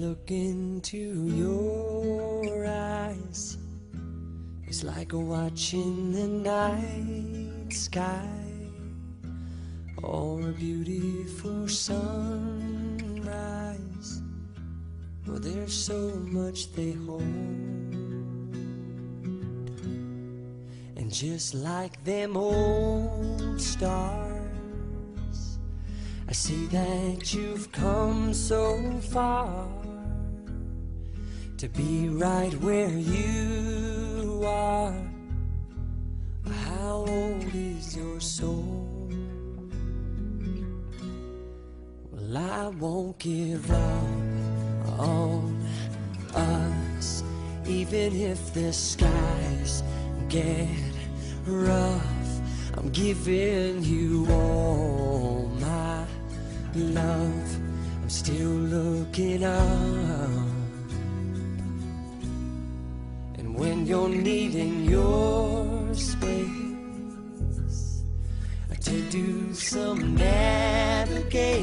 look into your eyes, it's like watching the night sky or a beautiful sunrise. Well, there's so much they hold. And just like them old stars, I see that you've come so far to be right where you are. How old is your soul? Well, I won't give up on us, even if the skies get rough. I'm giving you all my love. I'm still looking up. You're needing your space to do some navigating,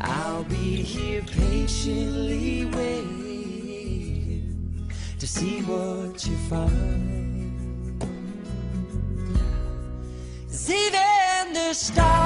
I'll be here patiently waiting to see what you find. 'Cause even the stars,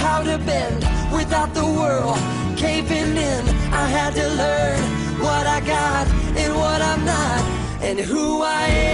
how to bend without the world caving in. I had to learn what I got and what I'm not, and who I am.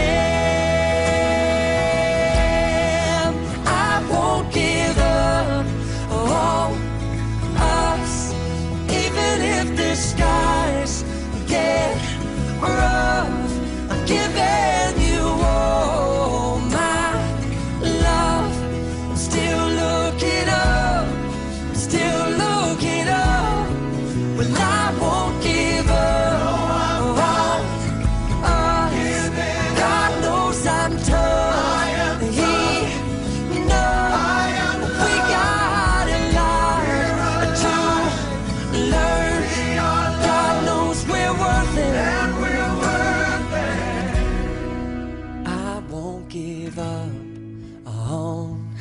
Give up on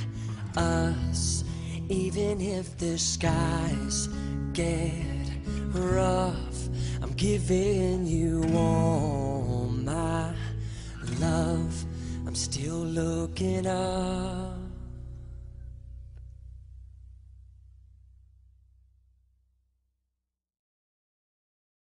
us, even if the skies get rough. I'm giving you all my love. I'm still looking up.